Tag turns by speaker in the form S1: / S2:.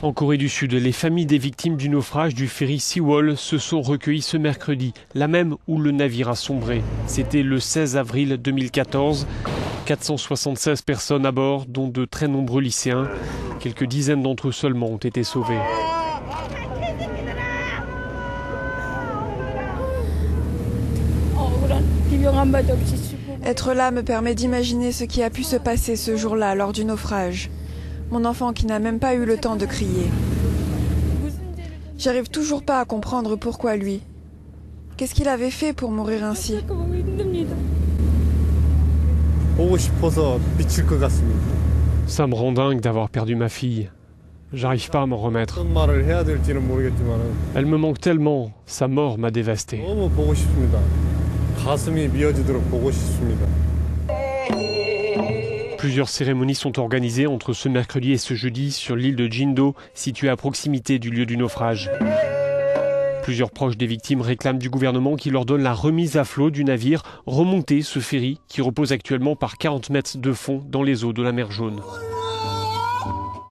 S1: En Corée du Sud, les familles des victimes du naufrage du ferry Seawall se sont recueillies ce mercredi, la même où le navire a sombré. C'était le 16 avril 2014. 476 personnes à bord, dont de très nombreux lycéens. Quelques dizaines d'entre eux seulement ont été sauvés.
S2: Être là me permet d'imaginer ce qui a pu se passer ce jour-là lors du naufrage. Mon enfant qui n'a même pas eu le temps de crier. J'arrive toujours pas à comprendre pourquoi lui. Qu'est-ce qu'il avait fait pour mourir ainsi?
S1: Ça me rend dingue d'avoir perdu ma fille. J'arrive pas à m'en remettre. Elle me manque tellement, sa mort m'a dévasté. Plusieurs cérémonies sont organisées entre ce mercredi et ce jeudi sur l'île de Jindo, située à proximité du lieu du naufrage. Plusieurs proches des victimes réclament du gouvernement qui leur donne la remise à flot du navire remonter ce ferry qui repose actuellement par 40 mètres de fond dans les eaux de la mer Jaune.